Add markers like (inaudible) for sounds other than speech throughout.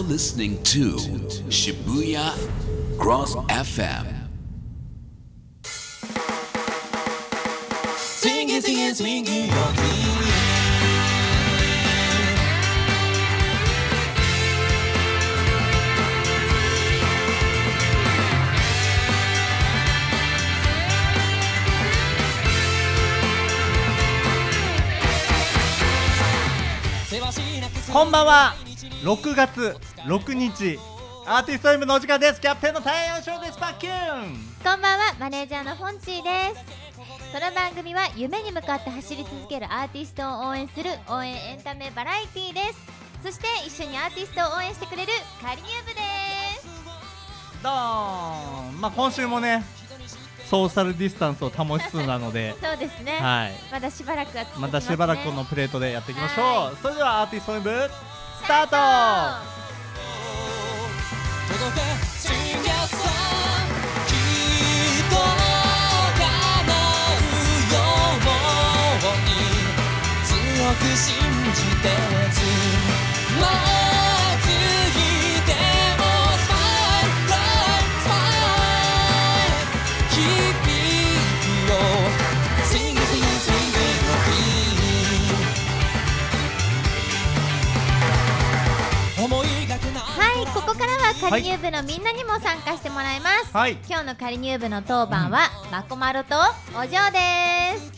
You're listening to Shibuya Cross FM. Swinging, swinging, swinging your feet. こんばんは6月6日。アーティスト M のお時間です。キャプテンの太陽ショーです。パッキュン。こんばんは。マネージャーのフォンチーです。この番組は夢に向かって走り続けるアーティストを応援する応援エンタメバラエティーです。そして一緒にアーティストを応援してくれるカリニューブです。どーんまあ今週もねソーシャルディスタンスを保ちつつなので。(laughs) そうですね、はい。まだしばらくはね、またしばらくこのプレートでやっていきましょはうそれではアーティスト M スタート信じてリニューブのみんなにも参加してもらいます、はい。今日のカリニューブの当番は、マコマロとお嬢です。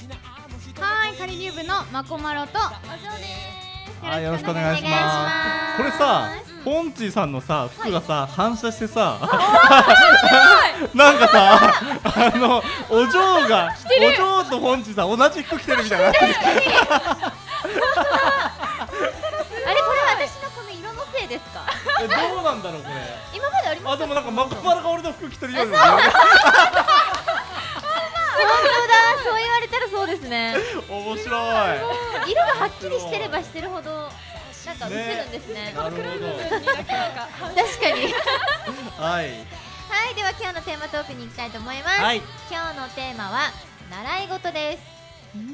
はい、カリニューブのマコマロとお嬢です。はいよろしくお願いしまます。すこれさポンチーさんのさ服がさ反射してさ (laughs) なんかさあのお嬢がお嬢とポンチーさん同じ服着てるみたいなえどうなんだろうこれ。今までありまあでもなんかマコマラが俺の服着てるように本当だそう言われたらそうですね。面白い。色がはっきりしてればしてるほどなんか映るんですね。なるほど。確かにはい。はいでは今日のテーマトークに行きたいと思います、はい。今日のテーマは習い事です、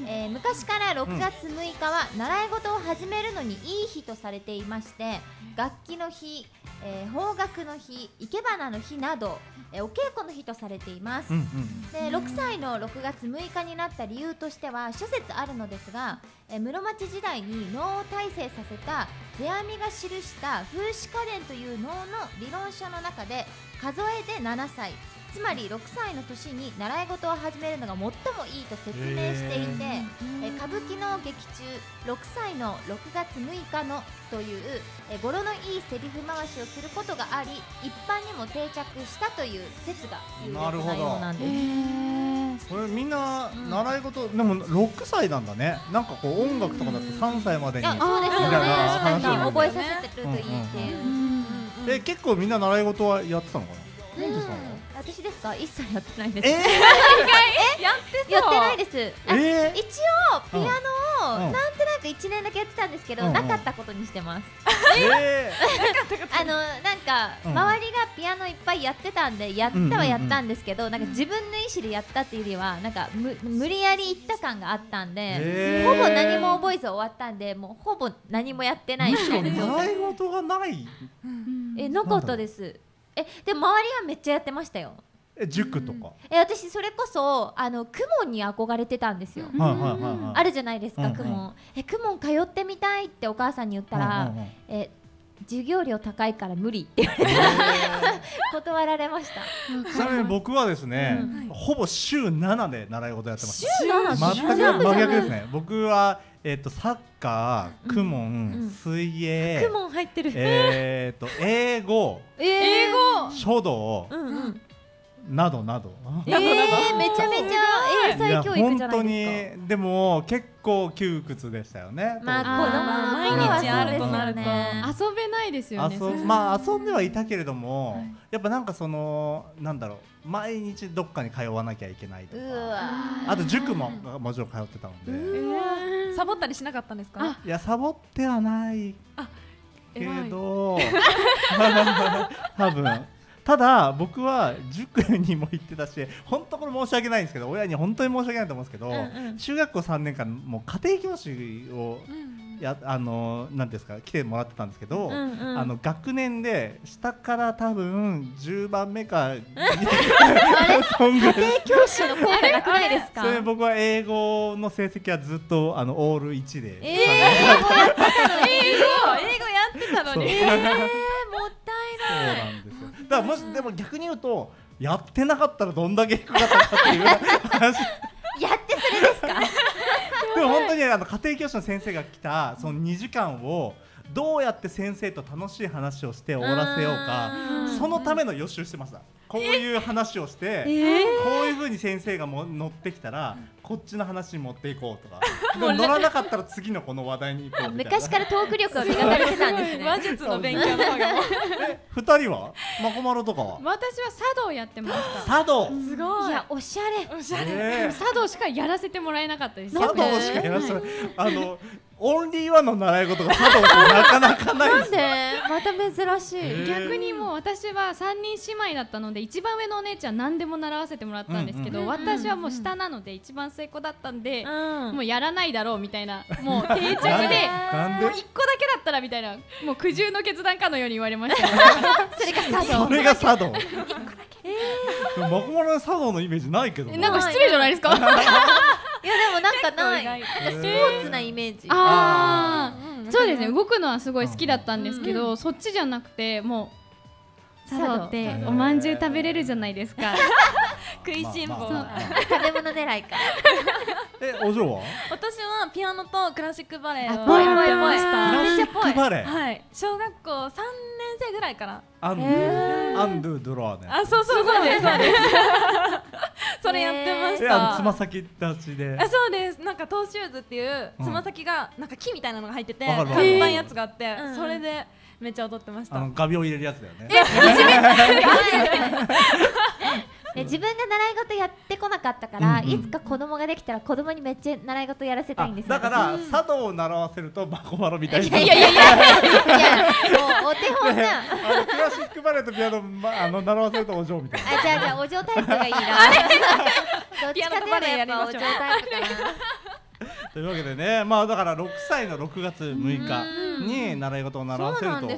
えー昔から6月6日は習い事を始めるのにいい日とされていまして楽器の日、えー邦楽の日生け花の日など、えーお稽古の日とされています、うんうんで6歳の6月6日になった理由としては諸説あるのですが、えー室町時代に能を大成させた世阿弥が記した「風刺家電」という能の理論書の中で数えで7歳つまり6歳の年に習い事を始めるのが最もいいと説明していて、えー歌舞伎の劇中「6歳の6月6日の」という、えー語呂のいいセリフ回しをすることがあり一般にも定着したという説が有力なようなんです。これみんな習い事でも6歳なんだね。なんかこう音楽とかだと3歳までにですよね。みたいな話なんかを覚えさせてるといいっていう。え結構みんな習い事はやってたのかな？ポンチーさんは？私ですか？一切やってないです。え (laughs) やってないです。あえ一応ピアノをうん。なんとなく一年だけやってたんですけど、うん。うんなかったことにしてます。え (laughs) あのなんかうん。周りがピアノいっぱいやってたんでやったはやったんですけど、なんか自分の意思でやったっていうよりはなんかむ無理やり行った感があったんで、ほぼ何も覚えず終わったんで、もうほぼ何もやってないみむしたろいな状態。習い事がない。えなかったですえでも周りはめっちゃやってましたよ。え塾とか？え私それこそあのクモンに憧れてたんですよ、はいはいはいはい。あるじゃないですか、うん。うんクモ。ンえクモン通ってみたいってお母さんに言ったら、うんうんうん。え授業料高いから無理。って言われて断られました。ちなみに僕はですねほぼ週7で習い事やってました7全く真逆ですね。僕はえっとサッカー公うん。文水泳クモン入ってる。えっと英語？英語？書道うんうんなどなど。えー、めちゃめちゃ英才教育じゃない本当ですか。にでも結構窮屈でしたよねま当あ子供の頃はそうですよね。遊べないですよね。遊まあ遊んではいたけれども、やっぱなんかそのなんだろう毎日どっかに通わなきゃいけないとかあと塾ももちろん通ってたので。サボったりしなかったんですか？いやサボってはないけど (laughs) 多分ただ僕は塾にも行ってたし本当これ申し訳ないんですけど親に本当に申し訳ないと思うんですけど、うんうん。中学校3年間もう家庭教師をやあのなんていうんですか来てもらってたんですけど、うんうん。あの学年で下から多分10番目かそんぐらい家庭教師の効果なくないですか？それで僕は英語の成績はずっとあのオール1で、えー、英語やってたの。に英語やってたのに。えー、もったいそうないなんですよだもしでも逆に言うとやってなかったらどんだけ低かったかっていう話。(laughs) やってそれですか？(laughs) でも本当にあの家庭教師の先生が来たその2時間をどうやって先生と楽しい話をして終わらせようかそのための予習してました。こういう話をして、こういうふうに先生がも乗ってきたらこっちの話に持っていこうとか。(laughs) でも乗らなかったら次のこの話題に行こうみたいな。昔からトーク力を磨かれてたんですね。話術の勉強の方がもう (laughs) え二人は？まこまろとかは？私は茶道やってました茶道？すごい。いやおしゃれ。おしゃれ。え。茶道しかやらせてもらえなかったです。茶道しかやらせてない。あのオンリーワンの習い事が茶道ってなかなかないですで？また珍しい、えー。逆にもう私は3人姉妹だったので一番上のお姉ちゃん何でも習わせてもらったんですけど、うんうん私はもう下なので一番末っ子だったんで、うん。もうやらないだろうみたいな (laughs) もう定着でもう1個だけだったらみたいなもう苦渋の決断かのように言われました、それが茶道。それが茶道。でもまこまろのイメージないけどえなんか失礼じゃないですか？(laughs) (laughs) いやでもなんかない。スポーツなイメージ。あうんあそうですね。動くのはすごい好きだったんですけど、そっちじゃなくてもう茶道っておまんじゅう食べれるじゃないですか。食いしん坊。食べ物狙いか (laughs) えお嬢は？私はピアノとクラシックバレエをあぽいぽいぽいやってましたクラシックバレエはい小学校3年生ぐらいからアンドアンドゥドローねあそうそうそうですそうですそれやってましたつま先立ちであそうですなんかトーシューズっていううんつま先がなんか木みたいなのが入ってて簡単いやつがあってうんそれでめっちゃ踊ってました。あの画鋲入れるやつだよね。で自分が習い事やってこなかったから、うんうんいつか子供ができたら子供にめっちゃ習い事やらせたいんですだから茶道を習わせるとまこまろみたいいなやいやいやいや。いやもうお手本じゃんああのクラシックバレエとピアノ、ま、あの習わせるとお嬢みたいな。じゃあじゃあお嬢タイプがいいな。どっちかといえばやっぱお嬢タイプかな (laughs) というわけでねまあだから6歳の6月6日に習い事を習わせると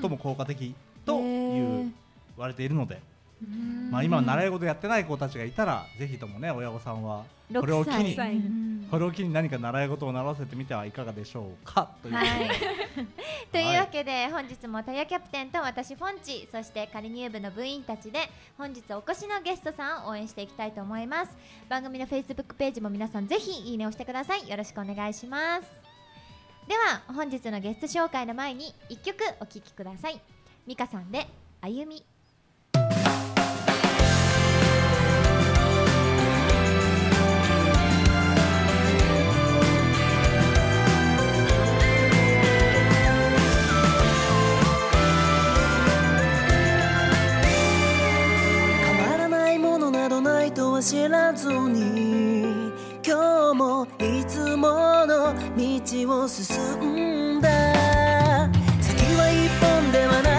最も効果的という言われているのでまあ今は習い事やってない子たちがいたらぜひともね親御さんはこれを機に6歳。うん。これを機に何か習い事を習わせてみてはいかがでしょうかという、はい。(laughs) というわけで本日もタヤキャプテンと私フォンチそして仮入部の部員たちで本日お越しのゲストさんを応援していきたいと思います。番組の Facebook ページも皆さんぜひいいねをしてください。よろしくお願いします。では本日のゲスト紹介の前に1曲お聴きください。ミカさんで歩み知らずに今日もいつもの道を進んだ。先は一本ではない。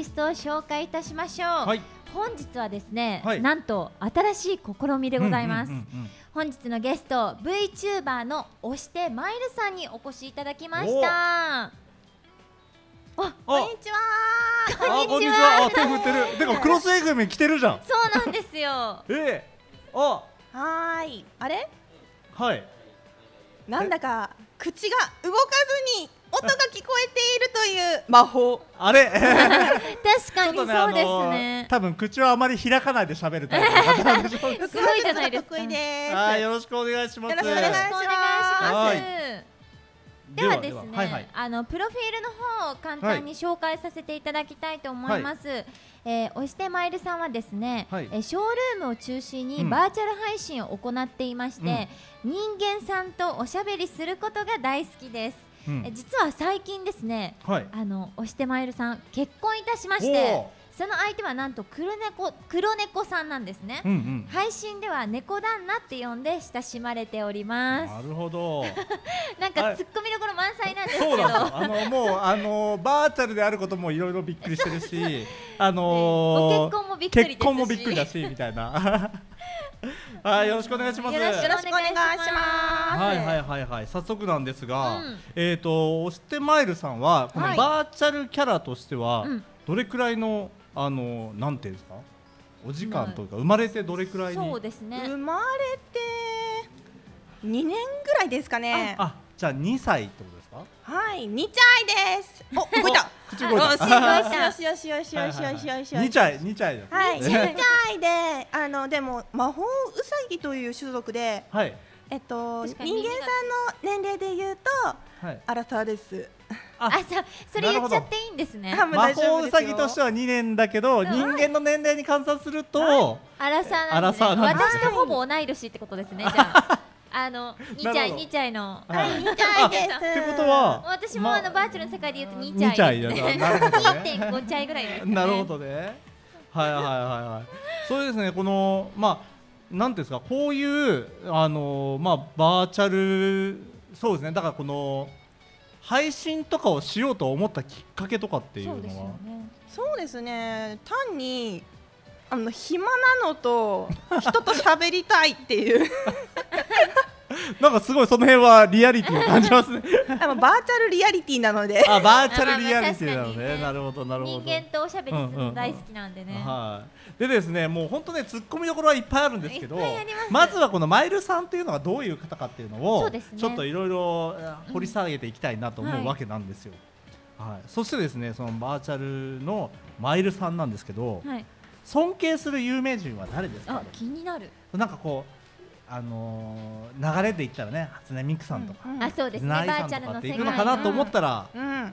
のアーティストを紹介いたしましょう、はい。本日はですね、はい。なんと新しい試みでございます、うんうんうんうん。本日のゲスト VTuber の押してマイルさんにお越しいただきました。あこんにちは。あこんにちは。あ手振ってる。(laughs) てかクロス FM 来てるじゃん。そうなんですよ。(laughs) ええ。あ。はーい。あれ？はい。なんだか口が動かずに音が聞こえているという。魔法。あれ？(laughs) 確かにそうですあのね多分口をあまり開かないで喋るタイプの方なんでしょう (laughs) すごいじゃないですか。得意です。はいよろしくお願いします。よろしくお願いします。ではですね、はいはい。あのプロフィールの方を簡単に紹介させていただきたいと思います。えー、押してまいるさんはですね、はい。えーショールームを中心にうん。バーチャル配信を行っていまして、人間さんとおしゃべりすることが大好きです。うん。えー実は最近ですね、はい。あの押してまいるさん結婚いたしましおてー、その相手はなんと黒猫黒猫さんなんですね。うんうん。配信では猫旦那って呼んで親しまれております。なるほど。(laughs) なんかはい。ツッコミどころ満載なんですけど。あのもうあのバーチャルであることもいろいろびっくりしてるしあのご結婚もびっくりですし。結婚もびっくりだしみたいなはいよろしくお願いします。よろしくお願いします。はいはいはいはい早速なんですが、うん。えっ、と押してマイルさんはこのはいバーチャルキャラとしては、うん。どれくらいのあのなんていうんですか？お時間というか生まれてどれくらいに？そうですね。生まれて2年ぐらいですかね。あじゃあ2歳ってことか？はい、二チャイです。(laughs) お、動いた。口動いた。よしよしよしよしよしよしよし。二チャイ、ニチャイはい、ニチャイで、あのでも魔法ウサギという種族で、はい、えっと人間さんの年齢で言うと、はい、アラサーです。あ、そう、それ言っちゃっていいんですね。魔法ウサギとしては二年だけど、人間の年齢に換算すると、アラサーアラサー。私とほぼ同い年ってことですね。じゃ。(laughs) あの、(laughs) 二なるほど。チャイ、二チャイの。はい2歳です。ってことは私もあのバーチャルの世界で言うと二チ2ャ歳イですね。だな。るほどね1.5チャイぐらいです、ね。な。るほ。どね。はいはいはいはい。そうですね。このまあな。んていうんですかこういうあのまあバーチャルそうですね。だからこの配信とかをしようと思ったきっかけとかっていうのはそうですよね。そうですね。単にあの暇な。のと人と喋りたいっていう (laughs) なんかすごいその辺はリアリティを感じますね。あのバーチャルリアリティなので。あバーチャルリアリティなのね。なるほどなるほど。人間とおしゃべりするの大好きなんでね。はい、でですねもう本当ね突っ込みどころはいっぱいあるんですけどいっぱいありますずはこのマイルさんっていうのがどういう方かっていうのをねちょっといろいろ掘り下げていきたいなと思はいうわけなんですよ。はいそしてですねそのバーチャルのマイルさんなんですけどはい。尊敬する有名人は誰ですか？あ、気になる。なんかこう、あのー流れで言ったらね初音ミクさんとか、うんあ、そうですね。ナイバさんとかっていーチャルの世界くのかなと思ったら、うん。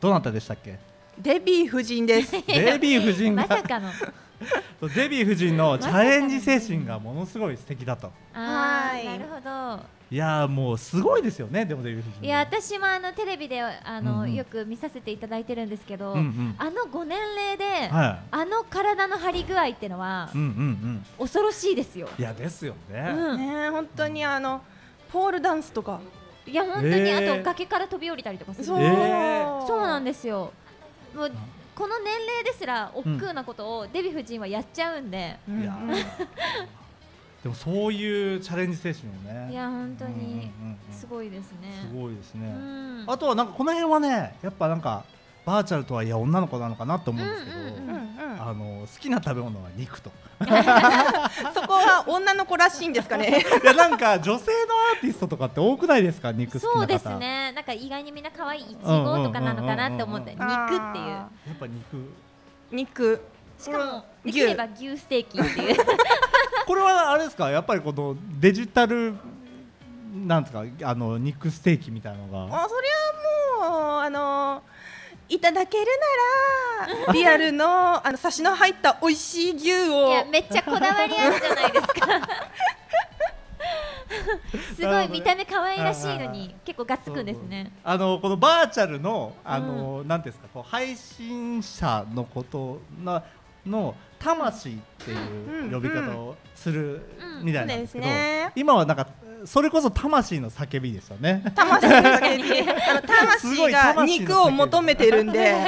どなたでしたっけ？デビー夫人です。デヴィ夫人が (laughs) まさかの。(laughs) デヴィ夫人のチャレンジ精神がものすごい素敵だと。はいなるほど。いやーもうすごいですよねでもデヴィ夫人。いや私もあのテレビであの、うんうんよく見させていただいてるんですけど、うんうんあのご年齢で、はあの体の張り具合っていうのは、うんうんうん。恐ろしいですよ。いやですよね。うん、ね本当にあのポールダンスとか。いや本当に、えーあと崖から飛び降りたりとかする。そう。えーそうなんですよ。もうこの年齢ですら億劫なことをデヴィ夫人はやっちゃうんで、うんでもそういうチャレンジ精神をね。いや本当にうんうんうんうんすごいですね。すごいですうね。ん。あとはなんかこの辺はねやっぱなんかバーチャルとはいえ女の子なのかなと思うんですけど。うんうんうんうんうんあの好きな食べ物は肉と。(laughs) そこは女の子らしいんですかね。(laughs) いやなんか女性のアーティストとかって多くないですか？肉好きな方。そうです。ね。なんか意外にみんな可愛いイチゴとかなのかなって思ってうん肉っていう。やっぱ肉。肉。しかもで牛きれば牛ステーキっていう。(laughs) これはあれですか？やっぱりこのデジタルなんですか？あの肉ステーキみたいなのが。あそれはもうあのいただけるならリアルのあのサシの入った美味しい牛を。いやめっちゃこだわりあるじゃないですか。(laughs) すごい見た目可愛らしいのに結構がっつくんですね。あのこのバーチャルのあの、なんていうんですかこう配信者のことなの魂っていう呼び方をするうん。みたいなんですけど、そうですね。今はなんかそれこそ魂の叫びでしたね。魂の叫び。(laughs) 魂が肉を求めてるんで。(laughs)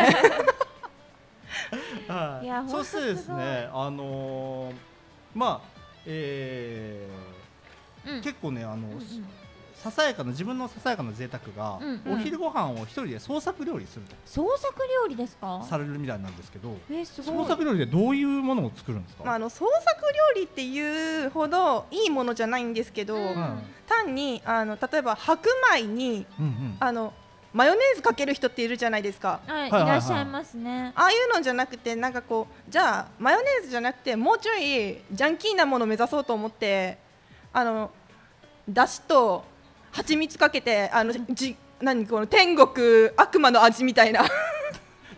はい。いやそしてですね。あのーまあ、えーうん。結構ねあの、うんうんささやかな自分のささやかな贅沢が、うんうん。お昼ご飯を一人で創作料理すると。創作料理ですか？されるみたいなんですけどえー、す創ごい。作料理でどういうものを作るんですか、まあ、あの創作料理っていうほどいいものじゃないんですけど、うん。単にあの例えば白米にうんうん。あのマヨネーズかける人っているじゃないですか。はい、いらっしゃいますね。ああいうのじゃなくてなんかこうじゃあマヨネーズじゃなくてもうちょいジャンキーなものを目指そうと思ってあのだしと蜂蜜かけてあのじ何この天国悪魔の味みたいな。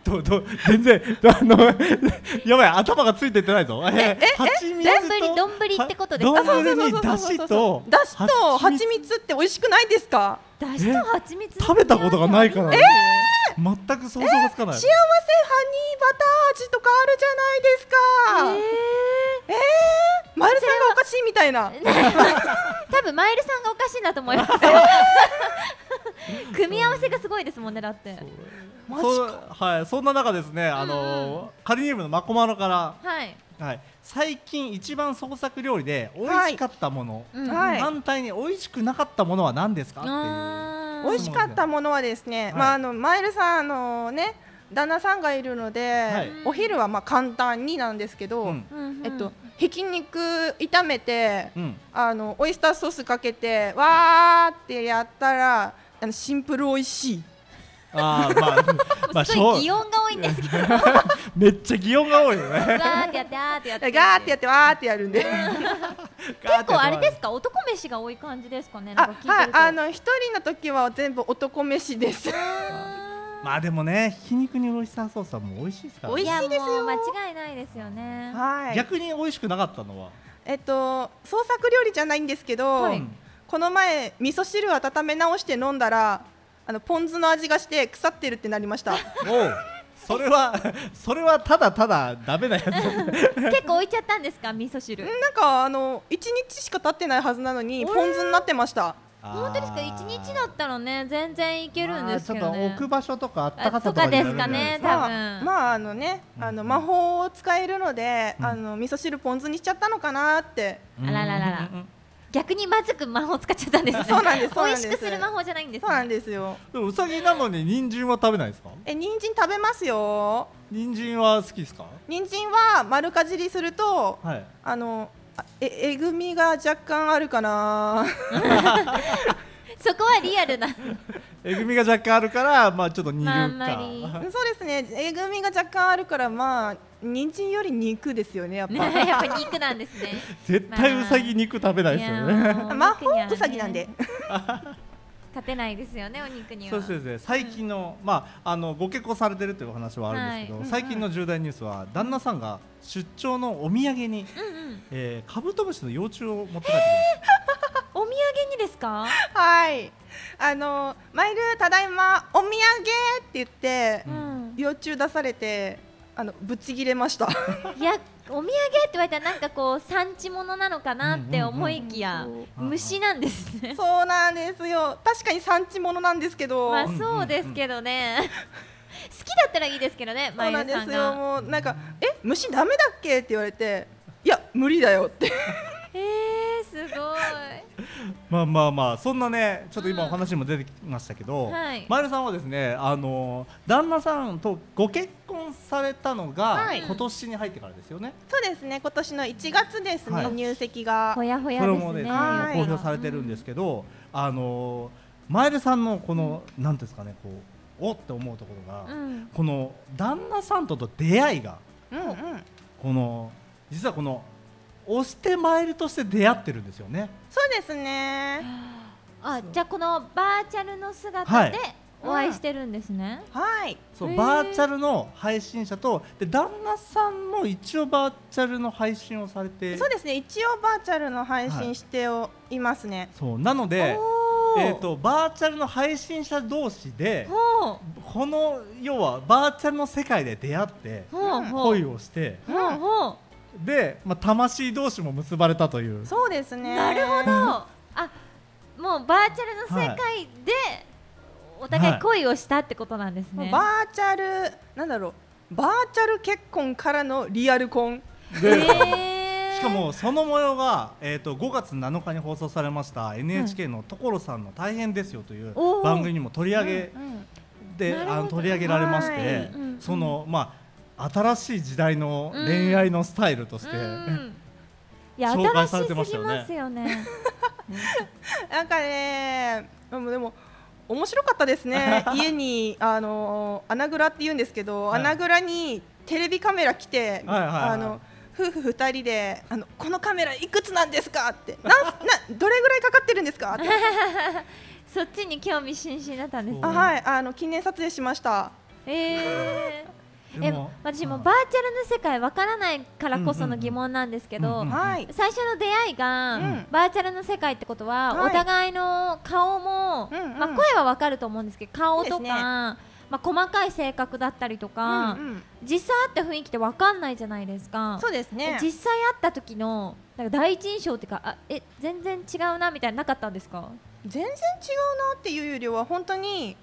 どど全然あのやばい頭がついてってないぞ。ええ蜂蜜と丼丼ってことですか？は丼にだしとだしと蜂蜜って美味しくないですかだしと蜂蜜の食べたことがないから。え全く想像がつかない。幸せハニーバター味とかあるじゃないですか。えー、マイルさんがおかしいみたいな。(laughs) 多分マイルさんがおかしいんだと思います (laughs) 組み合わせがすごいですもんねだって。そう。はいそんな中ですねあのカリニウムのマコマロからはい。はい。最近一番創作料理で美味しかったもの、うん。はい。反対に美味しくなかったものは何ですかっていう美味しかったものはですね、はい。まああのマイルさんあのね旦那さんがいるので、はい。お昼はまあ簡単になんですけど、うん。えっとひき肉炒めて、うん。あのオイスターソースかけてわーってやったらあのシンプル美味しい。あーまあまあすごい擬音が多いんですけど。ガ (laughs) めっちゃ擬音が多いよね。(laughs) ーってやってあーってやって。ガーってやってわーってやるんで。(laughs) 結構あれですか？男飯が多い感じですかね？はい。あの一人の時は全部男飯です。まあでもねひき肉にオイスターソースはもう美味しいですから、ね、美味しいですよ。間違いないですよね。はい。逆に美味しくなかったのは、えっと創作料理じゃないんですけど、はい。この前味噌汁温め直して飲んだらあのポン酢の味がして腐ってるってなりました。(laughs) おう。それはそれはただただダメなやつ。(laughs) 結構置いちゃったんですか味噌汁。なんかあの一日しか経ってないはずなのにポン酢になってました。本当ですか？一日だったらね全然いけるんですけどまあちょっとね置く場所とかあったかさとかですとかね多まあ、分。まああのね、あのうん魔法を使えるので、うん。あの味噌汁ポン酢にしちゃったのかなって。あらららら。逆にまずく魔法使っちゃったんですね。そうなんですそうなんです。美味しくする魔法じゃないんですそうなんねですよ。でもうさぎなのに人参は食べないですか？え人参食べますよ。人参は好きですか？人参は丸かじりするとはい。あのあええぐみが若干あるかな。(laughs) そこはリアルな (laughs) えぐみが若干あるからまあちょっと煮るか、まああんまりそうですね。えぐみが若干あるからまあ人参より肉ですよねやっぱ。ね (laughs) やっぱ肉なんですね絶対うさぎ肉食べないですよね、いやもう魔法うさぎなんで。勝てないですよねお肉には。そうですね。最近の、まああのご結婚されてるというお話はあるんですけど、はい。最近の重大ニュースは旦那さんが出張のお土産に、うんうんえーカブトムシの幼虫を持って帰ってきま (laughs) お土産にですか？はい。あのマイルただいまお土産って言って、うん。幼虫出されてあのぶち切れました。(laughs) いやお土産って言われたらなんかこう産地物なのかなって思いきやうん虫なんですね (laughs) そうなんですよ。確かに産地物なんですけど。まあそうですけどね (laughs) 好きだったらいいですけどねそうなんですよ。もうなんかえ虫ダメだっけ？って言われて、いや無理だよって。えー、すごいまあまあまあそんなねちょっと今お話にも出てきましたけど、はい前田さんはですねあの旦那さんとご結婚されたのが、はい今年に入ってからですよね。そうですね。今年の1月ですね。はい入籍がほ。やほやですねもねはい公表されてるんですけど、あの前田さんのこの、なんていうんですかねこうおって思うところが、うんこの旦那さんとの出会いがうんうん。この実はこの押してマイルとして出会ってるんですよね。そうですね。あじゃあこのバーチャルの姿はいでお会いしてるんですね、はい。そうバーチャルの配信者とで旦那さんも一応バーチャルの配信をされてそうですね。一応バーチャルの配信しておいますね。そうなので、えー、とバーチャルの配信者同士でほこの要はバーチャルの世界で出会って恋をしてで、まあ、魂同士も結ばれたという。そうですね。うなるほど。あもうバーチャルの世界でお互い恋をしたってことなんですね、もうバーチャルなんだろう。バーチャル結婚からのリアル婚。で、へー。しかもその模様が、えー、と5月7日に放送されました NHK の所さんの「大変ですよ」という番組にも取り上げうんで、なるほど。あの取り上げられまして、はい。うん。そのまあ新しい時代の恋愛のスタイルとして、紹介されてましたよね。よね。(laughs) なんかねでもでも面白かったですね。(laughs) 家にあの穴蔵って言うんですけど、はい。穴蔵にテレビカメラ来て、はいはいはい。あの夫婦二人であのこのカメラいくつなんですかって。なんなどれぐらいかかってるんですかって。(laughs) そっちに興味津々だったんですね。あはい。あの記念撮影しました。えーえでも私もうん。バーチャルの世界わからないからこその疑問なんですけど、最初の出会いが、うん。バーチャルの世界ってことは、はい。お互いの顔も、まあ、声はわかると思うんですけど顔とか、まあ、細かい性格だったりとか、うんうん。実際会った雰囲気ってわかんないじゃないですか。そうですね。実際会った時のなんか第一印象っていうかあえ全然違うなみたいなのなかったんですか？全然違うなっていうよりは本当に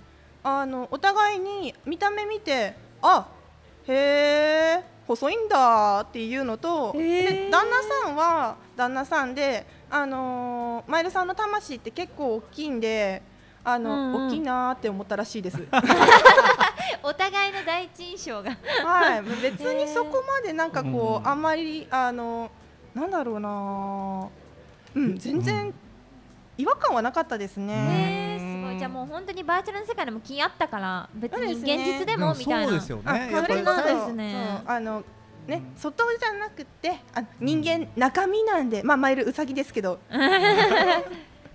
あのお互いに見た目見てあへえ細いんだっていうのと、で旦那さんは旦那さんであのー、マイルさんの魂って結構大きいんであの、うんうん。大きいなーって思ったらしいです。(laughs) お互いの第一印象が。はい、別にそこまでなんかこう、うんあんまりあのなんだろうなうん全然違和感はなかったですね。じゃあもう本当にバーチャルの世界でも気あったから別に現実でもみたいな。そうですよね。それなんですね。そう。あのね、外じゃなくてあ人間中身なんでまあマイルウサギですけど。(laughs)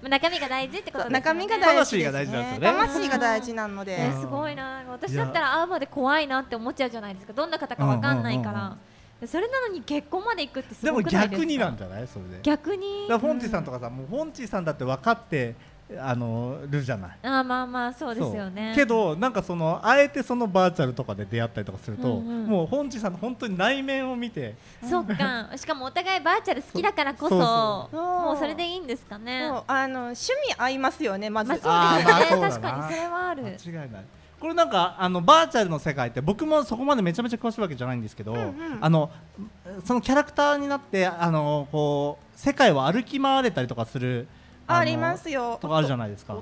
中身が大事ってことですよね。中身が大事です、ね、魂が大事なんですよね魂が大事なので、えーすごいな。私だったら会うまで怖いなって思っちゃうじゃないですか。どんな方かわかんないかうんうんうんらでそれなのに結婚まで行くってすでもごくないですか？逆になんじゃない？それで。逆に。だフォンチさんとかさ、もうフォンチさんだって分かってあのるじゃない。あーまあまあそうですよね。けどなんかそのあえてそのバーチャルとかで出会ったりとかすると、うんうん。もう本地さんの本当に内面を見て。そっか。しかもお互いバーチャル好きだからこそそうそう。そうもうそれでいいんですかね。あの趣味合いますよねまず、まあそうですよね。確かにそれはある。間違いない。これなんかあのバーチャルの世界って僕もそこまでめちゃめちゃ詳しいわけじゃないんですけど、んうん。あのそのキャラクターになってあのこう世界を歩き回れたりとかするのありますよ。とかあるじゃないですか。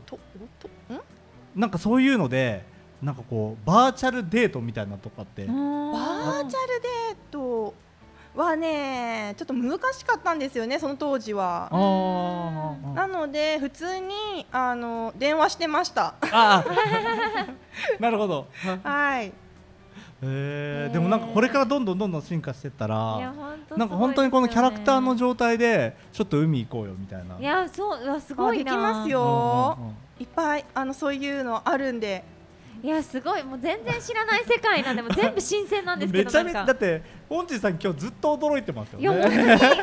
なんかそういうのでなんかこうバーチャルデートみたいなとかって。バーチャルデートはねちょっと難しかったんですよねその当時は。なので普通にあの電話してました。(laughs) なるほど。はいへー。でもなんかこれからどんどんどんどん進化してったら本当なんか本当にこのキャラクターの状態でちょっと海行こうよみたいな。いやそううわすごいできますよ、うんうんうん。いっぱいあのそういうのあるんで。いやすごいもう全然知らない世界なんでもう全部新鮮なんですけめちゃめちゃだってポンチさん今日ずっと驚いてますよいや本ね当に。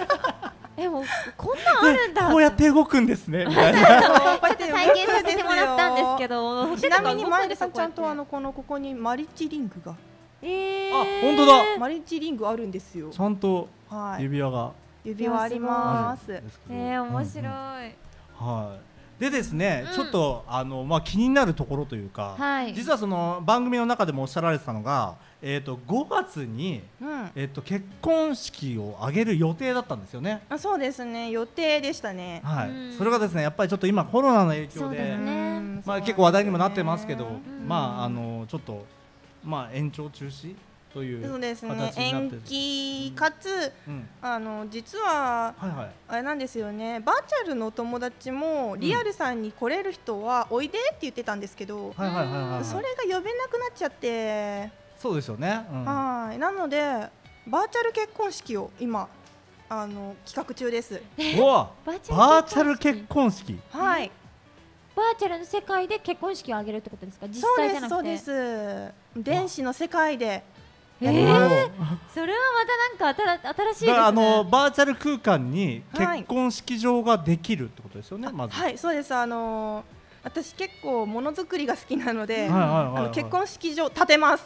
えもうこんなんあるんだ。こうやって動くんですねみたいな。(laughs) ちょっと体験させてもらったんですけど。ちなみに前田さんちゃんとあのこのここにマリッジリングが？かえー、あ本当だ。マリッジリングあるんですよ。ちゃんとはい。指輪が。指輪あります。あるんですけど。えー、面白い、うん。うんはい。でですね、うん。ちょっとあのまあ気になるところというか、はい。実はその番組の中でもおっしゃられてたのが、えっ、と5月にうん。えっ、と結婚式を挙げる予定だったんですよね。あそうですね。予定でしたね。はい、うん。それがですねやっぱりちょっと今コロナの影響でね。うんまあ結構話題にもなってますけど、まああのちょっとまあ延長中止というそうですね形になって延る。期かつうん、あの実ははいはい。あれなんですよねバーチャルのお友達もリアルさんに来れる人はおいでって言ってたんですけど、はいはいはいはい、はい。それが呼べなくなっちゃって、そうですよね。うん、はいなのでバーチャル結婚式を今あの企画中ですバーチャル結婚式？はいバーチャルの世界で結婚式を挙げるってことですか？実そう際じゃなくて。ですそうです。電子の世界でえー、それはまたなんか新新しいですね。あのバーチャル空間にはい結婚式場ができるってことですよね、まず。はいそうです。あの私結構ものづくりが好きなので、はいはいはいはい。あの結婚式場建てます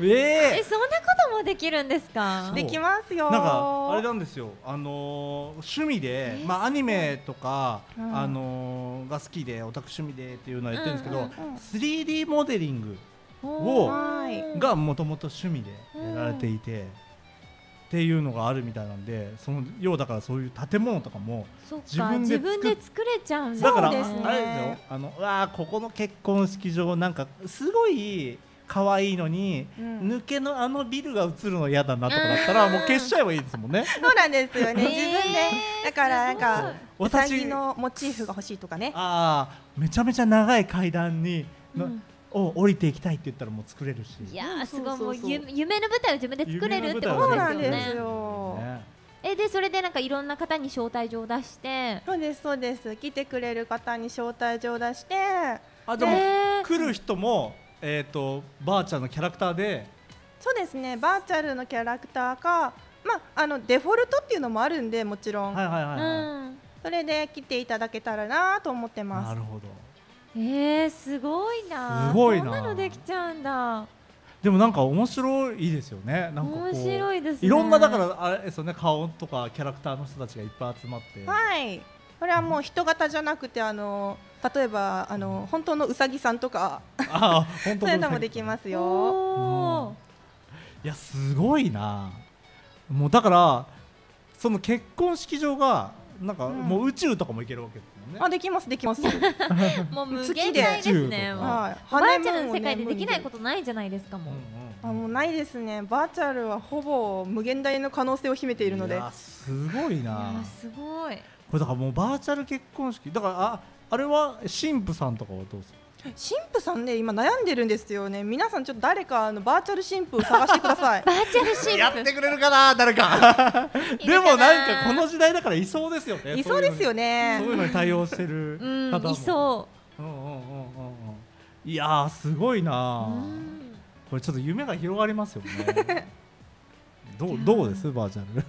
え。えそんなこともできるんですか？できますよ。なんかあれなんですよ、あのー趣味で、まあアニメとか、うん。あのーが好きでオタク趣味でっていうのは言ってるんですけど、うんうんうん。3D モデリングおーはい。がもともと趣味でやられていて、っていうのがあるみたいなんでその要はだからそういう建物とかも自分で作っ分で作れちゃうんだ。からあれですよ。あのうわーここの結婚式場なんかすごい可愛いのに、うん抜けのあのビルが映るの嫌だなとかだったらもう消しちゃえばいいですもんね。そうなんですよね。(laughs) 自分でだからなんかうごいさぎのモチーフが欲しいとかね。ああめちゃめちゃ長い階段に、のうんを降りていきたいって言ったらもう作れるし。いやーすごいもそう夢夢の舞台を自分で作れるってことですですよね。よ。ねえでそれでなんかいろんな方に招待状を出してそうですそうです。来てくれる方に招待状を出して、あでも、えー来る人もえっ、とばあちゃんのキャラクターでそうですね。バーチャルのキャラクターか、まああのデフォルトっていうのもあるんでもちろん、はいはいはい、それで来ていただけたらなと思ってます。なるほど。えー、すごいなすごいなそんなのできちゃうんだでもなんか面白いですよね。なんかこう面白いですねいろんなだからあれですよね顔とかキャラクターの人たちがいっぱい集まって。はい。これはもう人型じゃなくてあの例えばあの本当のうさぎさんとかそういうのもできますよ。いやすごいな。もうだからその結婚式場がなんかうんもう宇宙とかも行けるわけですもんね。あできますできます。(laughs) もう無限大ですねはい。バーチャルの世界でできないことないじゃないですかもう、うんうんあもうないですね。バーチャルはほぼ無限大の可能性を秘めているので。いやすごいいやな。すごいこれだからもうバーチャル結婚式だからああれは神父さんとかはどうする？神父さんね今悩んでるんですよね。皆さんちょっと誰かあのバーチャル神父を探してください。(laughs) バーチャル神やっ父てくれるかな？誰か。でもなんかこの時代だからいそうですよね。いそうですよね。ねそういうのに対応してるうん方も。いそうんうんうんうんうん。いやーすごいうなこれちょっと夢が広がりますよね。(laughs) どうどうです？バーチャル？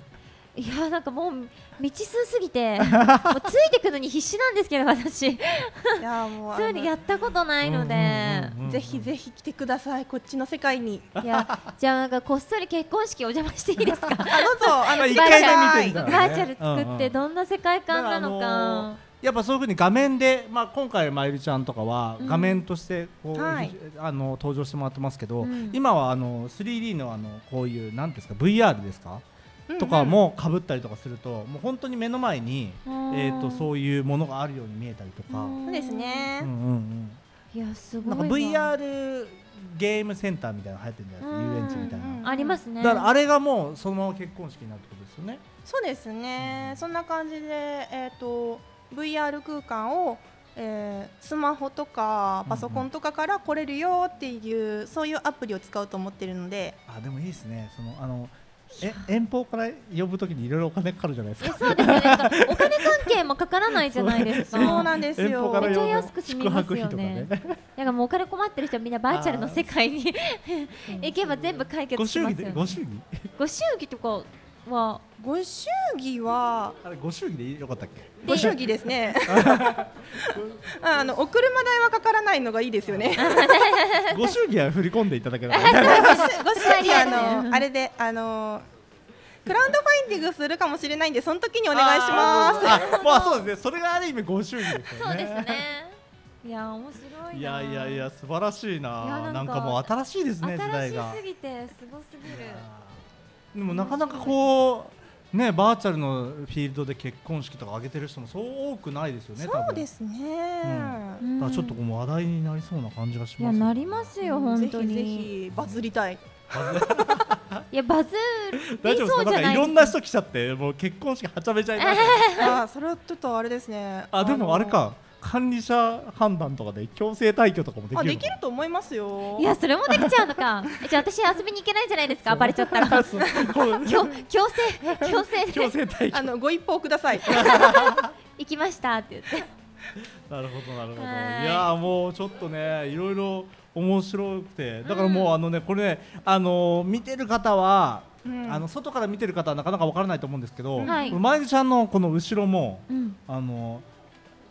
いやなんかもう未知数すぎて (laughs) もうついてくのに必死なんですけど私。いやもうあそういうのやったことないので。うんうんうんうんぜひぜひ来てください。こっちの世界に。いやじゃあなんかこっそり結婚式お邪魔していいですか？(laughs) あどうぞ。あの一来てくだ回さい見てみたらねバーチャル作うんうんってどんな世界観なのだからあのかやっぱそういうふうに画面で、まあ、今回まゆりちゃんとかはうん。画面としてこう、はい。あの登場してもらってますけど、うん。今はあの 3D のあのこういうなんていうんですか VR ですか、うんうんとかもかぶったりとかするともう本当に目の前に、えー、とうそういうものがあるように見えたりとか、うんそうですね。うんうんいやすごな。いんかな VR ゲームセンターみたいなの流行ってるんじゃないですか遊園地みたいな、うんうん。ありますね。だからあれがもうそのまま結婚式になるってことですよね。そうですね。そんな感じでえっ、と VR 空間を、えースマホとかパソコンとかから来れるよっていう、そういうアプリを使うと思ってるので、あでもいいですね。そのあのえ遠方から呼ぶときにいろいろお金かかるじゃないですか。えそうですよねお金関係もかからないじゃないですかそうなんですよ。遠方からめっちゃ安く済みますよね。だからもうお金困ってる人はみんなバーチャルの世界に行けば全部解決ご祝儀でしますよねご祝儀？ご祝儀とかはご祝儀はあれご祝儀でよかったっけ？ご祝儀ですね。(laughs) ああのお車代はかからないのがいいですよね。(laughs) ご祝儀は振り込んでいただければ。(laughs) ご祝儀あうんのあれであのクラウドファインディングするかもしれないんでその時にお願いします。あーあまあそうですね。それがある意味ご祝儀ですよね。そうですねいや面白いないやいやいや素晴らしいな。なんかなんかもう新しいですね時代新がし。すぎてすごすぎるでもなかなかこうねバーチャルのフィールドで結婚式とか挙げてる人もそう多くないですよね。そうですね。だからちょっとこう話題になりそうな感じがしいます。やなりますよ本当にぜひぜひバズりたい。(laughs) いやバズ大丈夫ですか。りそうじゃないなんかいろんな人来ちゃってもう結婚式はちゃめちゃになって。(laughs) あーそれはちょっとあれですね。あでもあれの。か管理者判断とかで強制退去とかもできるあのできると思いますよ。いやそれもできちゃうのか。えじゃあ私遊びに行けないじゃないですか？バレちゃったら。強強制強制強で制退去。あのご一報ください。(laughs) 行きましたって言って。なるほどなるほど。いはい。やーもうちょっとねいろいろ面白くて。だからもうあのねこれねあのー見てる方はうん。あの外から見てる方はなかなかわからないと思うんですけどはい。まゆみちゃんのこの後ろもうん。あの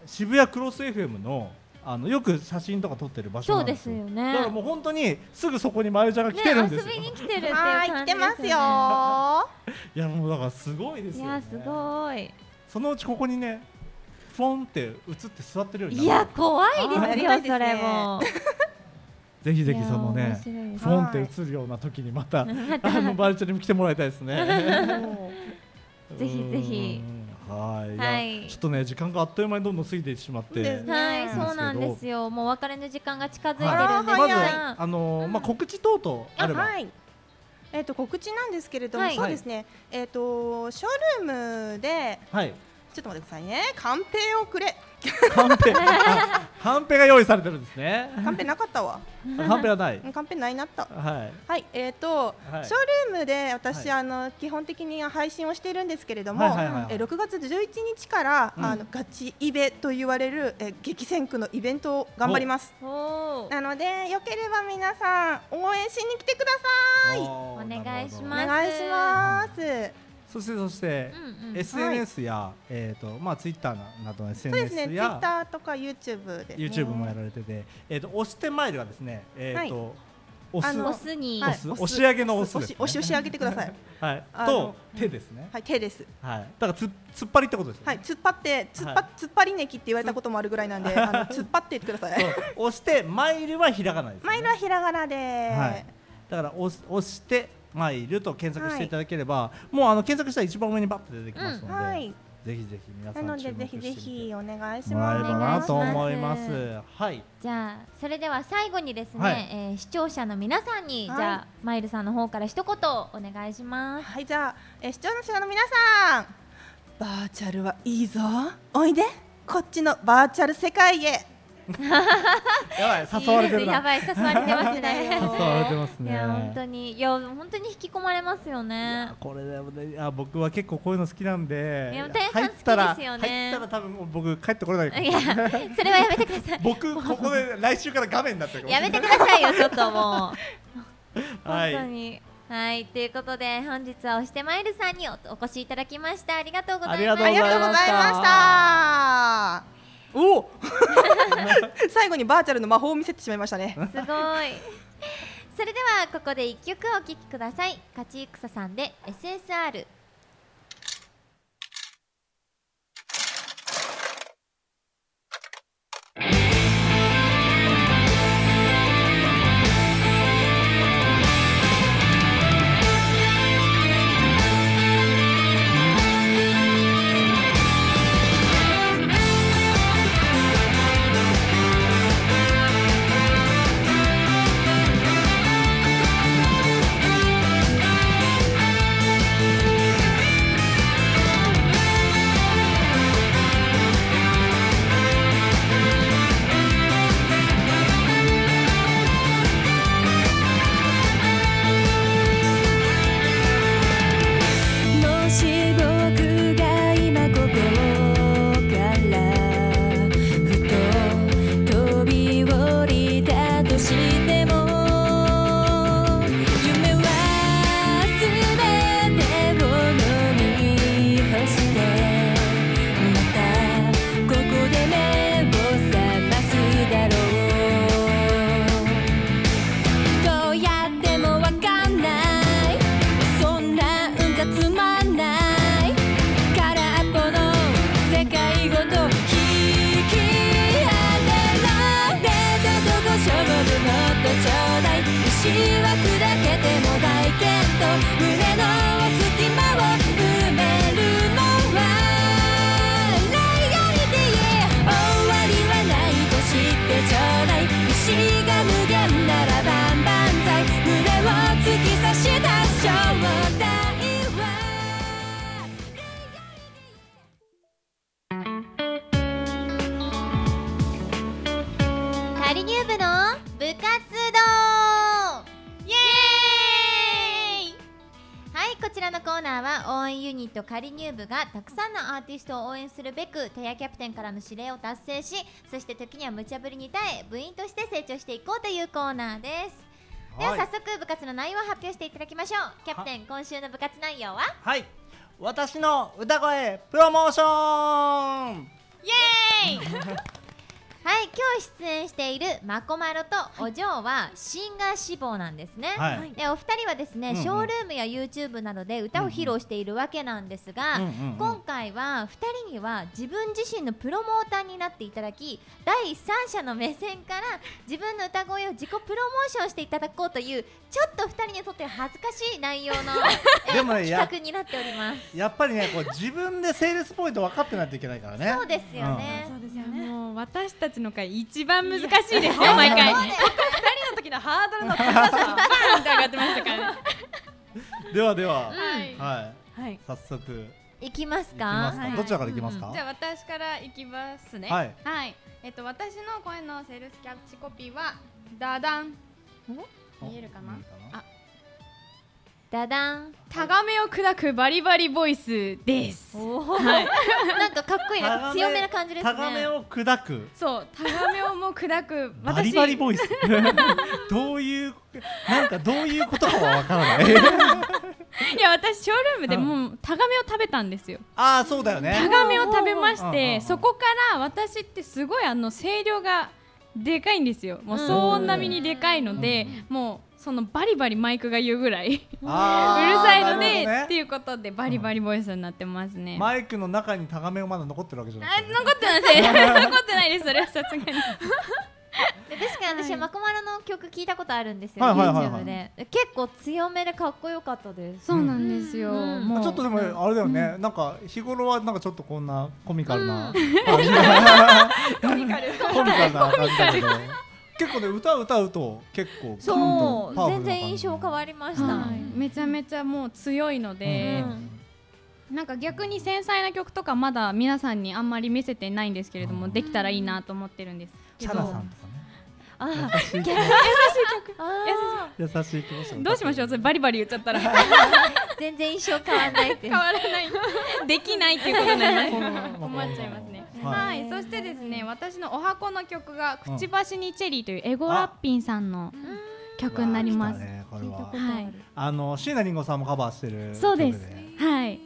渋谷クロス FM のあのよく写真とか撮ってる場所そうでなんですすよよね。だからもう本当にすぐそこにまゆみちゃんが来てるんですよ、ね、遊びに来てるっていうは感じーい来てますですよ (laughs) いやもうだからすごいですよ、ね、いやすごい。そのうちここにねフォンって映って座ってるようにいなる。や怖いですよね。れも。(laughs) ぜひぜひそのねフォンって映るような時にまたあのバルチャにも来てもらいたいですね。(laughs) ぜひぜひ。うんはい、はいちょっとね時間があっという間にどんどん過ぎてしまって。はい、うんそうなんですよ。もうお別れの時間が近づいてるはいんですまずが、あのーまあ告知等々あれば、はい。えっ、と告知なんですけれども、はいそうですね。えっ、とショールームではい、ちょっと待ってくださいね。カンペをくれ。カンペ、あカンペが用意されてるんですね。カンペなかったわ。あカンペはない。うんカンペないなった。はい。はい、えっ、と、はいショールームで私、はあの基本的に配信をしているんですけれども、はいはいはいはいえー6月11日から、うんあのガチイベと言われる、えー激戦区のイベントを頑張ります。おーなのでよければ皆さん応援しに来てください。おお願いしおます願いします。そしてそして、うんうん SNS や、えっ、とまあツイッターなどのそうです SNS ね、ツイや、ッターとか YouTube です、ね。YouTube もやられてて、えっ、と押してマイルはですね、えっ、と、押すあのオスに、はい押す押し上げの押すですね押し押し上げてください。はいと手ですね。はい、手です。はい。だからつ突っ張りってことですよね。はい、突っ張って、突っ張、はい突っ張りネキって言われたこともあるぐらいなんで、あの突っ張っていってください。押してマイルはひらがなです、ね。マイルはひらがなで、はい。だから押す押してマイルと検索していただければ、もうあの検索したら一番上にバッと出てきますので、はい、ぜひぜひ皆さなんので注目してぜひぜひお願いしもらえれます。ばなと思います。はい。じゃあそれでは最後にですね、はいえー視聴者の皆さんに、はいじゃあマイルさんの方から一言お願いします。はい、じゃあ、えー視聴者の皆さん、バーチャルはいいぞ。おいで、こっちのバーチャル世界へ。(laughs) やばい誘われてるやばい誘われてますね。誘われてますね。いや本当にいや本当に引き込まれますよね。これでもね、あ僕は結構こういうの好きなんでいや入ったら好きですよね入ったら多分僕帰ってこれないいやそれはやめてください。僕ここで来週から画面になってるやめてくださいよちょっともう。はい本当に。はい、ということで本日は押してマイルさんにおお越しいただきましたありがとうございましたありがとうございました。お (laughs) 最後にバーチャルの魔法を見せてしまいましたね。(laughs) すごい。それではここで一曲お聴きください。カチイクサさんで SSR さんのアーティストを応援するべくテヤキャプテンからの指令を達成しそして時には無茶ぶりに耐え部員として成長していこうというコーナーです。でははい。早速部活の内容を発表していただきましょう。キャプテン今週の部活内容は？はい。私の歌声プロモーション！イエーイ (laughs) はい今日出演しているまこまろとお嬢はシンガー志望なんですね、はい。でお二人はですね、うんうん。ショールームや YouTube などで歌を披露しているわけなんですが、うんうんうん。今回は二人には自分自身のプロモーターになっていただき第三者の目線から自分の歌声を自己プロモーションしていただこうというちょっと二人にとっては恥ずかしい内容の (laughs) えでもねや企画になっております。やっぱりねこう自分でセールスポイント分かってないといけないからね。そうですよね、そうですよね。もう私たちの回一番難しいです。よ毎回。二人の時のハードルの高さ上がってましたから。ね (laughs) ではでは、はいはい。はい。早速。いきますか？ますか、はい。どちらからいきますか、じゃあ私からいきますね。はい。えっと私の声のセールスキャッチコピーはダダン見えるかな？あダダン。タガメを砕くバリバリボイスです。はい。(laughs) なんかかっこいいな。んか強めな感じですね。タガメを砕く？そうタガメをもう砕く。バリバリボイス。(laughs) どういうなんかどういうことかはわからない。(laughs) いや私ショールームでもうタガメを食べたんですよ。ああそうだよね。タガメを食べましてそこから私ってすごいあの声量がでかいんですよ。もう騒音並みにでかいのでもうそのバリバリマイクが言うぐらい (laughs) うるさいので、っていうことでバリバリボイスになってますね、マイクの中にタガメがまだ残ってるわけじゃなあくて、残ってないです (laughs) 残ってないです。それはさすがに。で確かに私はマコマロの曲聞いたことあるんですよ、はいはいはいはい。YouTube で。結構強めでかっこよかったです。そうなんですよ、うんもう。ちょっとでもあれだよね、なんか日頃はなんかちょっとこんなコミカルな、(laughs) コミカル。コミカルな感じだけど。(laughs) 結構ね歌う歌うと結構そう。全然印象変わりました、はい、めちゃめちゃもう強いので、なんか逆に繊細な曲とかまだ皆さんにあんまり見せてないんですけれども、できたらいいなと思ってるんですけど。チャラさんとか。ねあ優しい曲。あ優しい気持ちどうしましょう？それバリバリ言っちゃったら。ー (laughs) 全然印象変わんないって変わらない。できないっていうことになります。(laughs) 困っちゃいますね。ははい。い、そしてですね私のお箱の曲が「くちばしにチェリー」というエゴラッピンさんの曲になります、これは。はい。あの椎名林檎さんもカバーしてるそうです。曲はい。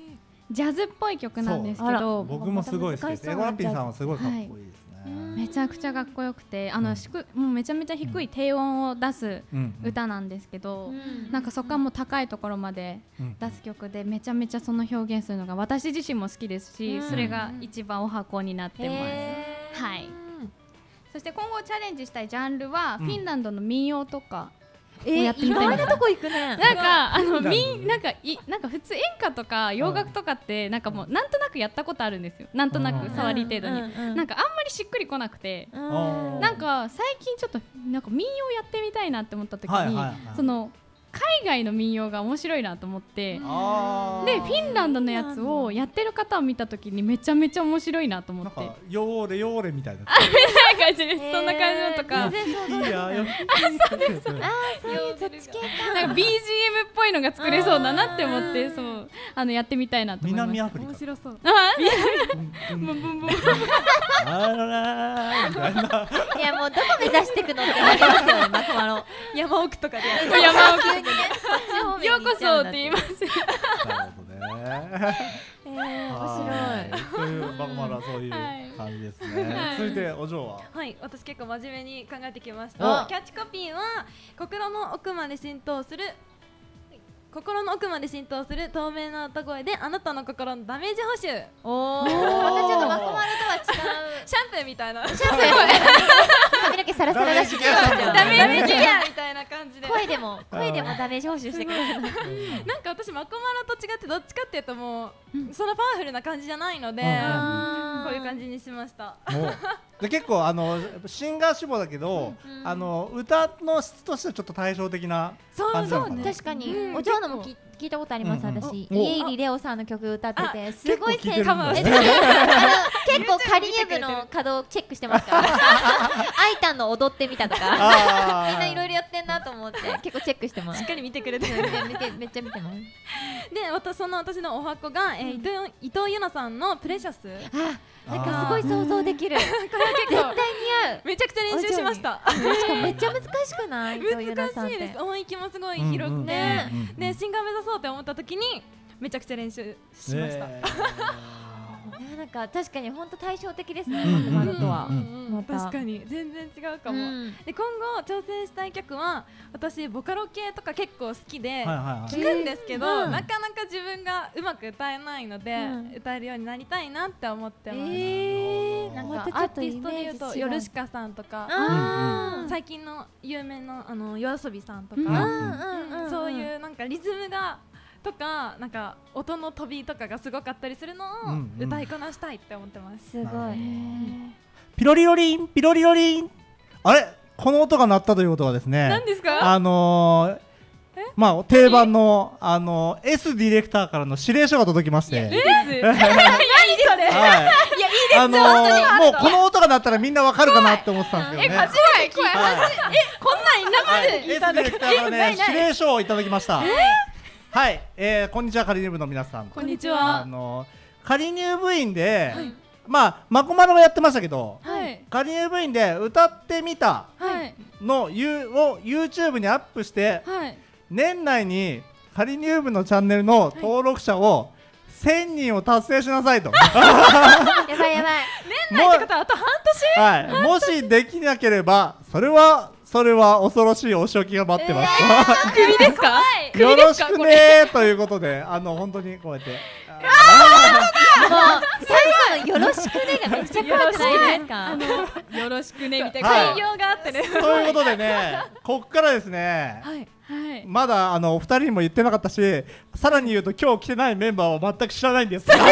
ジャズっぽい曲なんですけど。僕もすごい好きです。エゴラッピンさんはすごいかっこいいめちゃくちゃかっこよくてあの、低いもうめちゃめちゃ低い低音を出すうん歌なんですけど、うん。なんかそこはもう高いところまでうん。出す曲でめちゃめちゃその表現するのが私自身も好きですし、うん。それが一番お箱になってます、はい。そして今後チャレンジしたいジャンルは、うん。フィンランドの民謡とかえやってみ意たいな外なとこ行くね。なんかあのフィンランド民なんかいなんか普通演歌とか洋楽とかってなんかもうなんとなくやったことあるんですよ。なんとなく触り程度に、うんうんうんなんかあんまりしっくりこなくて、なんか最近ちょっとなんか民謡やってみたいなって思った時に、はいはいはい。その海外の民謡が面白いなと思って、でフィンランドのやつをやってる方を見た時にめちゃめちゃ面白いなと思って。なんかヨーレヨーレみたいな。(laughs) そんな感じです、そんな感じのとか。そういうそっち系か。なんか BGM っぽいのが作れそうだなって思ってそうあのやってみたいなと思います。南アフリカ。白そう。あブンブンブン。あらみたいな。いやもうどこ目指していくのってなりますよねマコマロ山奥とかで山奥急にねようこそって言いますなるほどね。えー、面はい。というバコマラはそういう感じですね、はい。続いてお嬢は。はい、私結構真面目に考えてきましお。た。キャッチコピーは心の奥まで浸透する心の奥まで浸透する透明な歌声であなたの心のダメージ補修。おおまたちょっとマコマロとは違う。シャンプーみたいな。髪の毛サラサラだしダメージケアみたいな感じで。声でも声でもダメージ補修してくれる。(laughs) なんか私マコマロと違ってどっちかっていうともうそん。なパワフルな感じじゃないので、うん。こういう感じにしました。で結構あのシンガー志望だけど、あの歌の質としてはちょっと対照的なそう感じなのかな。確かに、うん。お嬢のもき聞いたことあります、うんうん。私。お家入レオさんの曲歌っててすごい結構聞いてるんだ。えね (laughs) あの結構カリネ部の稼働チェックしてますから。アイタンの踊ってみたとか。みんないろいろやってんなと思って (laughs) 結構チェックしてます。しっかり見てくれてめっちゃ見てめっちゃ見てます。で私その私のお箱が、えー伊藤伊藤優奈さんのプレシャス。あなんかすごい想像できる。(laughs) 絶対似合う。めちゃくちゃ練習しました。しかもめっちゃ難しくない？(laughs) 難しいです。音域もすごい広くて、うんうんうんうんでシンガー目指そうって思った時にめちゃくちゃ練習しました、ねやなんか確かに本当対照的ですね、うんとは。うんまた。確かに全然違うかも、うん。で今後挑戦したい曲は私ボカロ系とか結構好きで、はいはいはい。聞くんですけど、うん。なかなか自分がうまく歌えないので、うん。歌えるようになりたいなって思ってます、えー、なんかアーティストで言うとヨルシカさんとかあー最近の有名なあの夜遊びさんとか、うんうんうんうん。そういうなんかリズムがとかなんか音の飛びとかがすごかったりするのをうんうん。歌いこなしたいって思ってます。すごい。ピロリロリンピロリロリン。あれ？この音が鳴ったということはですね何ですか？あのーまあ定番のあの S ディレクターからの指令書が届きまして、です。はい。あのーもうこの音が鳴ったらみんなわかるかなって思ってたんですけどね。間違い声はいこんなんいなはい、くて S ディレクターからね指令書をいただきました。はい、えー、こんにちはカリニュー部の皆さん。こんにちあは。のーカリニュー部員で、まあマコマロがやってましたけど、はいカリニュー部員で歌ってみたはいのゆを YouTube にアップしてはい。年内にカリニュー部のチャンネルの登録者を1000人を達成しなさいと。やばいやばい。年内ってことはあと半年？はい、もしできなければそれはそれは恐ろしいお仕置きが待ってます。(laughs) 首ですか？よろしくねーということであの本当にこうやって。もう最後のよろしくねがめっちゃ怖くないですか？よろしくねみたいはい開業があってね。ということでね、こっからですね、はい。はいまだあのお二人にも言ってなかったし、さらに言うと今日来てないメンバーは全く知らないんですが、(laughs) 今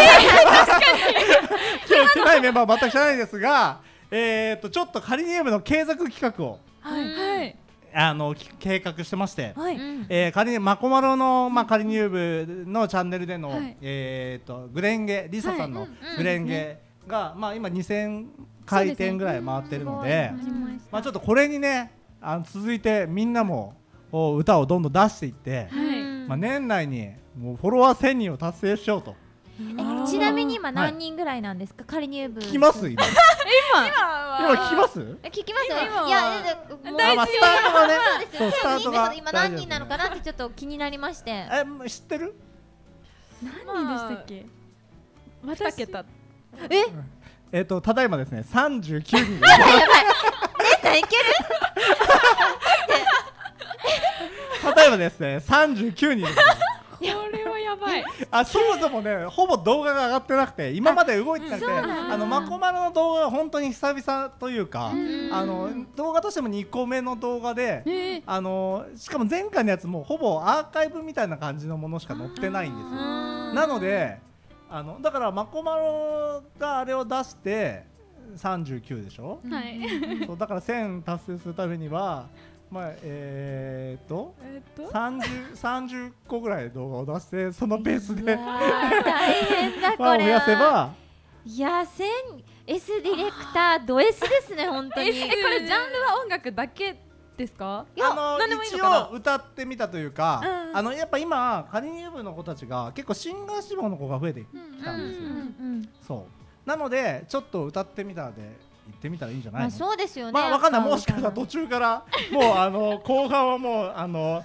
日来てないメンバーは全く知らないんですが、えっとちょっとカリニウムの継続企画をはい。はい。あのき計画してまして。はい。うん。えー、仮にマコマロの、まあ、カリニュー部のチャンネルでの、はい。えー、とグレンゲリサさんのはい。グレンゲが、まあ、今2000回転ぐらい回ってるのでまあ、ちょっとこれにねあの続いてみんなも歌をどんどん出していって、まあ、年内にもうフォロワー1000人を達成しようと。えちなみに今何人ぐらいなんですか、仮入部。聞きます？今。今。聞きます？え聞きますよ。今は。いやいやもう。あまあスタートがね。そうですよ。そうスタートが1000人今何人なのかなってちょっと気になりまして。え知ってる？何人でしたっけ？二桁。え？えっ、とただいまですね。39人。やばい。年内い。ける？例えばですね。39人ですねこれはやばい。あそもそもねほぼ動画が上がってなくて今まで動いてなくてあのマコマロの動画が本当に久々というかあの動画としても2個目の動画でえ？ーあのしかも前回のやつもほぼアーカイブみたいな感じのものしか載ってないんですよ。なのであのだからマコマロがあれを出して39でしょ？はい。そうだから1000達成するためにはまあえー、っとえっと？30, 30個ぐらい動画を出してそのペースで大変だファンを増や。せばいや千 S ディレクタード S ですね (laughs) 本当に。え、えこれジャンルは音楽だけですか？いやあの何でもいい一応歌ってみたというか、うんあのやっぱ今カリニュー部の子たちが結構シンガー志望の子が増えてきたんですよ、うんそうなのでちょっと歌ってみたで行ってみたらいいんじゃないの、まあそうですよね。まあわかんない。もしかしたら途中からもうあの後半はもうあの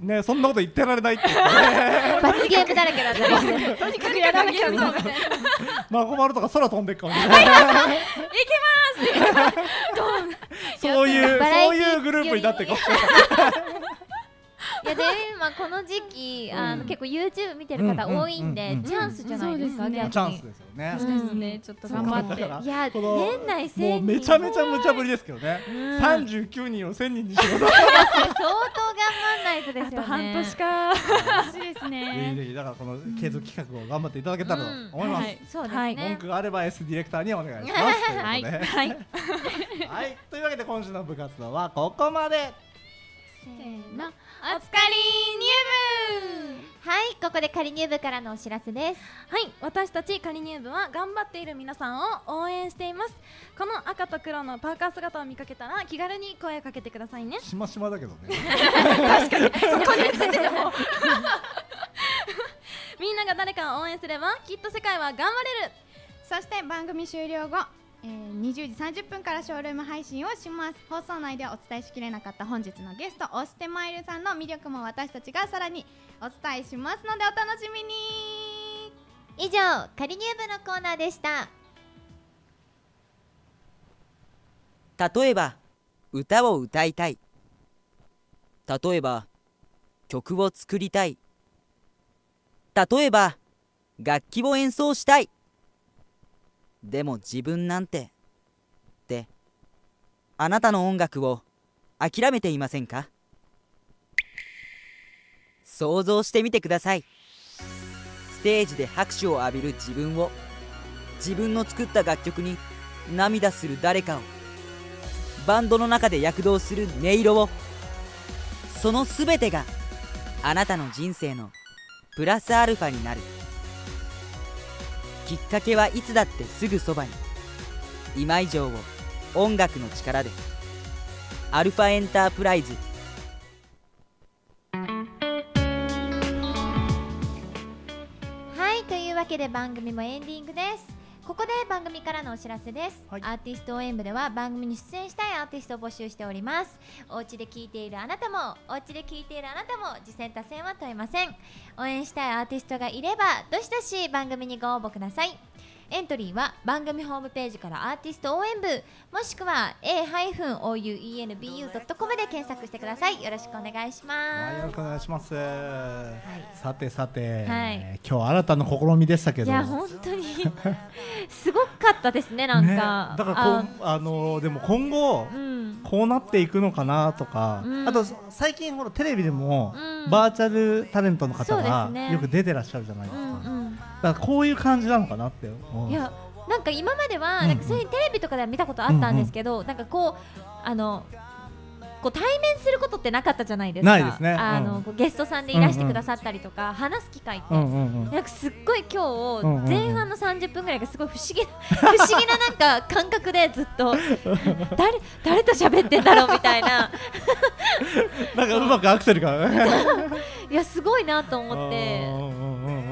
ねそんなこと言ってられないって言って罰ゲームだらけだったり。(laughs) とにかくやらなきゃそうみたい。な。マコマルとか空飛んでっかもしれない。(laughs) そういうそういうグループになってこういやで今この時期あの結構 YouTube 見てる方多いんでうんうんうん。チャンスじゃないですかね。チャンスですよね、そうですね。ちょっと頑張って。だからいやこの年内1000人もうめちゃめちゃ無茶ぶりですけどね、うん。39人を1000人にしろ相当頑張んないとですよね。あと半年か。欲しいですぜひねぜひ。だからこの継続企画を頑張っていただけたらと思います、はい。そうですはい。文ね句があれば S ディレクターにお願いします。はい。はい。というわけで今週の部活動はここまで。せーのおつかり入部。はいここで仮入部からのお知らせですはい、私たちカリニュー部は頑張っている皆さんを応援しています。この赤と黒のパーカー姿を見かけたら気軽に声をかけてくださいね。しましまだけどねみんなが誰かを応援すればきっと世界は頑張れる。そして番組終了後、えー、20時30分からショールーム配信をします。放送内ではお伝えしきれなかった本日のゲストオステマイルさんの魅力も私たちがさらにお伝えしますのでお楽しみに。以上仮入部のコーナーでした。例えば歌を歌いたい。例えば曲を作りたい。例えば楽器を演奏したい。でも自分なんて。ってあなたの音楽を諦めていませんか？想像してみてください。ステージで拍手を浴びる自分を自分の作った楽曲に涙する誰かをバンドの中で躍動する音色をその全てがあなたの人生のプラスアルファになる。きっかけはいつだってすぐそばに。今以上を音楽の力で。アルファエンタープライズ。はいというわけで番組もエンディングです。ここで番組からのお知らせです、はい。アーティスト応援部では番組に出演したいアーティストを募集しております。お家で聴いているあなたもお家で聴いているあなたも次戦多戦は問いません。応援したいアーティストがいればどしどし番組にご応募くださいエントリーは番組ホームページからアーティスト応援部もしくは a-ouenbu.com で検索してください。よろしくお願いしはい、よろましくお願いします。さてさて、はい。今日新たな試みでしたけど。すいや本当に。すごかったですねなんね、か、だからこうあ。のーでも今後、うん。こうなっていくのかなとか、うん。あと最近ほらテレビでも、うん。バーチャルタレントの方がね。よく出てらっしゃるじゃないですか。うんうんだからこういう感じなのかなって思う。いやなんか今まではうんなんかそういうテレビとかでは見たことあったんですけど、なんかこうあのこう対面することってなかったじゃないですか。ないですねうんあのこうゲストさんでいらしてくださったりとか、話す機会って。うんうんうん。なんかすっごい今うんうんうん日前半の30分ぐらいがすごい不思議な (laughs) 不思議ななんか感覚でずっと (laughs) 誰誰と喋ってんだろうみたいな (laughs) なんかうまくアクセルが。いやすごいなと思ってうんうんうんうん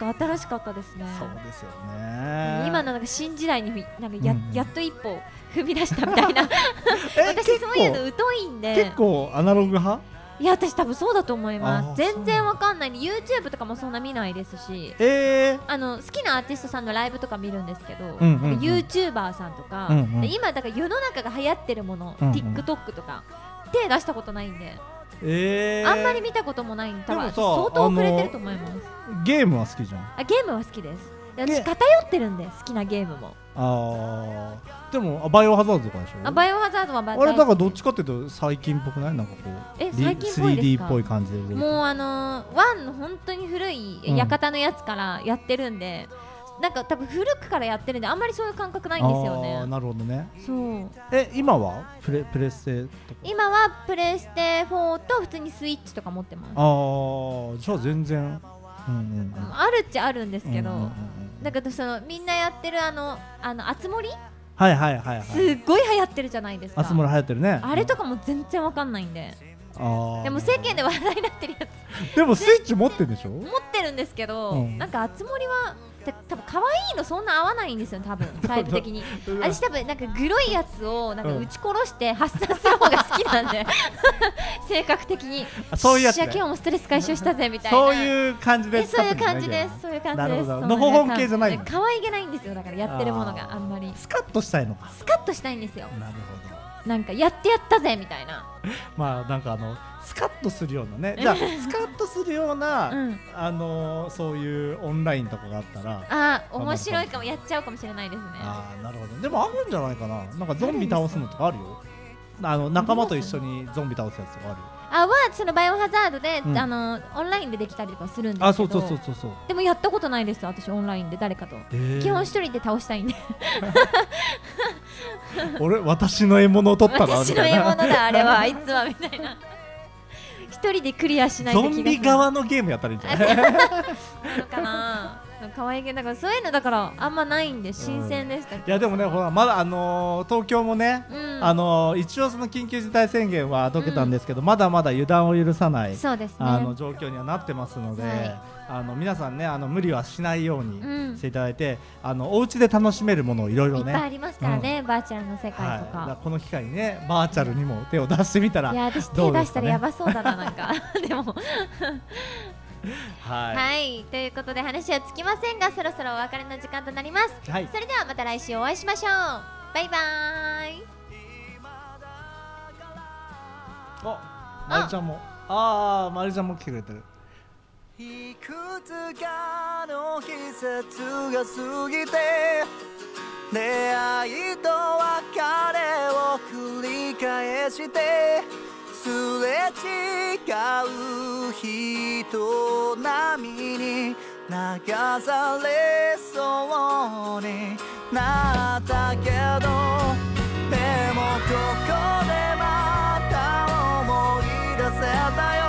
なんか新しかったですね。そうですよね。今のなんか新時代になんかや,、うん。うんやっと一歩踏み出したみたいな。(laughs) え私結そういうの構疎いんで。結構アナログ派？いや私多分そうだと思います。全然わかんない。YouTube とかもそんな見ないですし。えあの好きなアーティストさんのライブとか見るんですけど、んうんうん。YouTuber さんとか、うんうんで今だから世の中が流行ってるもの、うんうん。TikTok とか手出したことないんで、えー、あんまり見たこともない多分相当遅れてると思います。ゲームは好きじゃん。あゲームは好きです。で私ね偏ってるんで好きなゲームも。ああ、でもあバイオハザードとかでしょ？あバイオハザードはまあれだからどっちかっていうと最近っぽくない？なんかこうえリ最近っぽいですか？3D っぽい感じでもうあのー、ワンの本当に古いうん。館のやつからやってるんで、なんか多分古くからやってるんであんまりそういう感覚ないんですよね。なるほどね。そう。え今は？プレプレステ今はプレステ4と普通にスイッチとか持ってます。ああじゃあ全然。うんうんうん。あるっちゃあるんですけど、うんうんうんだけどそのみんなやってるあのあのあつ森はいはいはいすはい。っごい流行ってるじゃないですか。あつ森流行ってるね。あれとかも全然わかんないんで。あー。でも世間で話題になってるやつ。でもスイッチ持ってるでしょ？持ってるんですけど、うん。なんかあつ森はて多分可愛いのそんな合わないんですよ多分 (laughs) タイプ的に。う (laughs) ん私多分なんかグロいやつをなんかうん。撃ち殺して発散する方が好きなんで。(laughs) 性格的に。あそういうやつね。今日もストレス解消したぜみたいな。そういう感じでえそういう感じです。そういう感じです。のほほん系じゃないの？可愛げないんですよ。だからやってるものがあんまり。スカッとしたいのか。スカッとしたいんですよ。なるほどなんかやってやったぜみたいな。(laughs) まあなんかあのスカッとするようなね。(laughs) じゃあスカッとするような、うん。あのそういうオンラインとかがあったらあー面白いかも。やっちゃうかもしれないですね。ああなるほど。でもあるんじゃないかな。なんかゾンビ倒すのとかあるよ。あの仲間と一緒にゾンビ倒すやつとかあるよあはそのバイオハザードで、うん。あのオンラインでできたりとかするんですけど。あそうそうそうそうそう。でもやったことないです私オンラインで。誰かと、ー。基本一人で倒したいんで。(laughs) 俺私の獲物を取ったなみ (laughs) 私の獲物だあれはあいつはみたいな。一人でクリアしないとゾンビ側のゲームやったらいいんじゃない？なのかな。可愛げだからそういうのだからあんまないんで新鮮でした、いやでもねほらまだあのー東京もね、うんあのー一応その緊急事態宣言は解けたんですけど、まだまだ油断を許さないね。あの状況にはなってますので、はい。あの皆さんねあの無理はしないようにうん。していただいて、あのお家で楽しめるものをいろいろね。いっぱいありますからね、バーチャルの世界はい、とだからか、この機会にねバーチャルにも手を出してみたらい、や私手出したらやばそうだななんか。(laughs) でも。はい、はい、ということで話はつきませんがそろそろお別れの時間となります、はい。それではまた来週お会いしましょう。バイバーイあまりちゃんも。ああまりちゃんも来てくれてる。いくつかの季節が過ぎて出会いと別れを繰り返してすれ違う人波に流されそうになったけどでもここで 바다여